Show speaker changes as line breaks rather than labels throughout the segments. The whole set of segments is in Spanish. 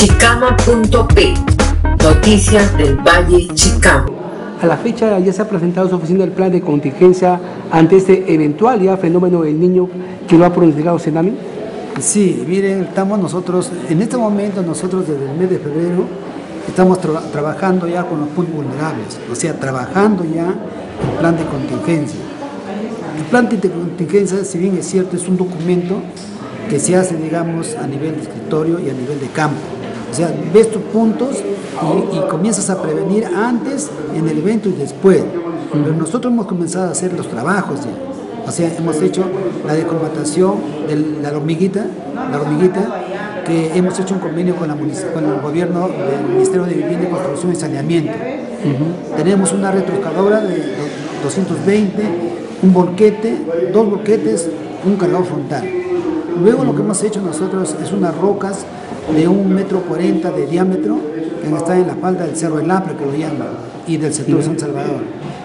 Chicama.p Noticias del Valle Chicama.
A la fecha ya se ha presentado su oficina el plan de contingencia ante este eventual ya fenómeno del niño que lo ha pronosticado Senami.
Sí, miren, estamos nosotros, en este momento nosotros desde el mes de febrero estamos trabajando ya con los puntos vulnerables, o sea, trabajando ya el plan de contingencia. El plan de contingencia, si bien es cierto, es un documento que se hace, digamos, a nivel de escritorio y a nivel de campo. O sea, ves tus puntos y, comienzas a prevenir antes, en el evento y después. Pero nosotros hemos comenzado a hacer los trabajos ya. O sea, hemos hecho la decomatación de la hormiguita, la hormiguita, que hemos hecho un convenio con, la con el gobierno del Ministerio de Vivienda, Construcción y Saneamiento. Tenemos una retrocavadora de 220, un volquete, dos volquetes, un cargador frontal. Luego lo que hemos hecho nosotros es unas rocas de un metro cuarenta de diámetro que está en la falda del Cerro del Lapre, que lo llaman, y del sector San Salvador.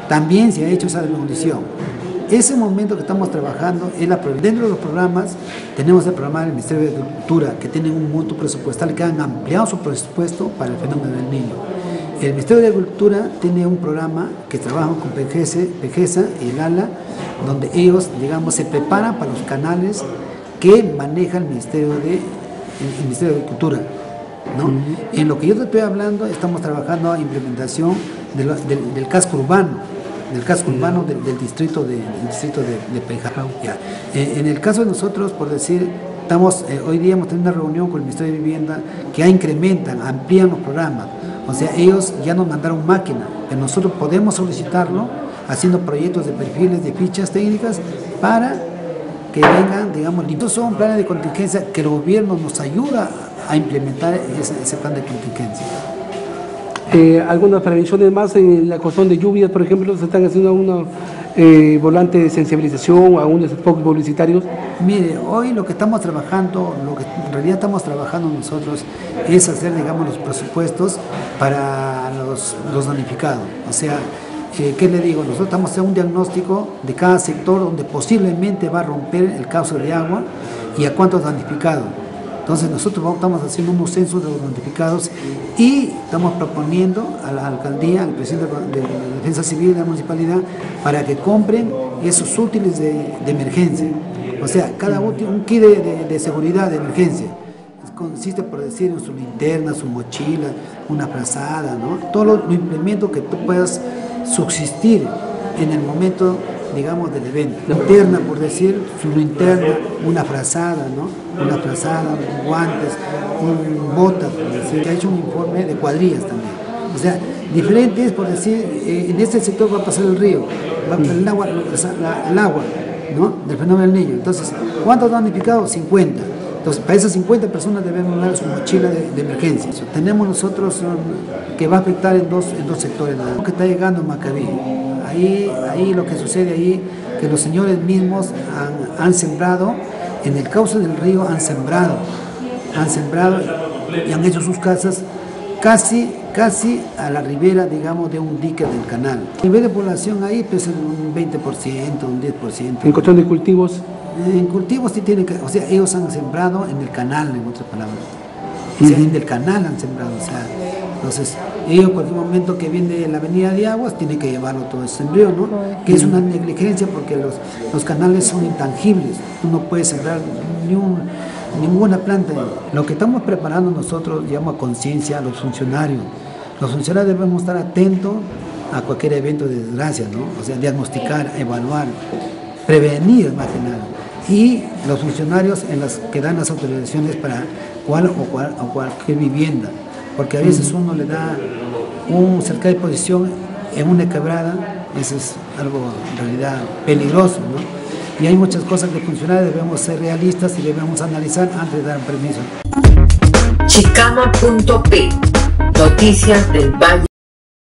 También se ha hecho esa demolición. Ese momento que estamos trabajando es la, dentro de los programas tenemos el programa del Ministerio de Agricultura que tiene un monto presupuestal que han ampliado su presupuesto para el fenómeno del niño. El Ministerio de Agricultura tiene un programa que trabaja con PGESA y el ALA, donde ellos, digamos, se preparan para los canales que maneja el Ministerio de, Ministerio de Agricultura. ¿no? En lo que yo te estoy hablando, estamos trabajando a implementación del, casco urbano, del casco urbano del, distrito de, distrito de, eh, en el caso de nosotros, por decir, estamos, eh, hoy día hemos tenido una reunión con el Ministerio de Vivienda que incrementan, amplían los programas. O sea, ellos ya nos mandaron máquina, que nosotros podemos solicitarlo haciendo proyectos de perfiles, de fichas técnicas para que vengan, digamos, estos son planes de contingencia que el gobierno nos ayuda a implementar ese, plan de contingencia.
Eh, algunas prevenciones más en la cuestión de lluvias, por ejemplo, se están haciendo una eh, volante de sensibilización, algunos spots publicitarios.
Mire, hoy lo que estamos trabajando, lo que en realidad estamos trabajando nosotros es hacer, digamos, los presupuestos para los, los damnificados. O sea, ¿Qué le digo? Nosotros estamos haciendo un diagnóstico de cada sector donde posiblemente va a romper el cauce de agua y a cuántos damnificados. Entonces nosotros estamos haciendo unos censos de los damnificados y estamos proponiendo a la alcaldía, al presidente de la Defensa Civil de la municipalidad, para que compren esos útiles de, emergencia. O sea, cada útil, un kit de, seguridad de emergencia consiste por decir en su linterna, su mochila, una frazada, ¿no? Todo lo, lo implemento que tú puedas subsistir en el momento, digamos, del evento. La interna, por decir, su interna, una frazada, ¿no? Una frazada, guantes, un bota, por decir, que ha hecho un informe de cuadrillas también. O sea, diferentes, por decir, eh, en este sector va a pasar el río, va a pasar el agua, el agua, ¿no? Del fenómeno del niño. Entonces, ¿cuántos damnificados? 50. Entonces, para esas 50 personas debemos dar su mochila de, emergencia. Tenemos nosotros que va a afectar en dos, en dos sectores. Lo que está llegando Macabí. Ahí, ahí lo que sucede ahí, que los señores mismos han, sembrado, en el cauce del río han sembrado, han sembrado y han hecho sus casas casi, casi a la ribera, digamos, de un dique del canal. El nivel de población ahí pues un 20%, un 10%.
¿En cuestión de cultivos?
En cultivos sí tienen que, o sea, ellos han sembrado en el canal, en otras palabras. O sea, en el canal han sembrado, o sea, entonces ellos cualquier momento que viene la avenida de aguas tienen que llevarlo todo ese embrión, ¿no? Que es una negligencia porque los, los canales son intangibles, tú no puedes sembrar ni un, ninguna planta. Lo que estamos preparando nosotros, llamo a conciencia a los funcionarios. Los funcionarios debemos estar atentos a cualquier evento de desgracia, ¿no? O sea, diagnosticar, evaluar, prevenir más que nada y los funcionarios en las que dan las autorizaciones para cual o, cual, o cualquier vivienda, porque a veces uno le da un cerca de posición en una quebrada, eso es algo en realidad peligroso, ¿no? Y hay muchas cosas que funcionarios debemos ser realistas y debemos analizar antes de dar permiso.
Chicama.p Noticias del Valle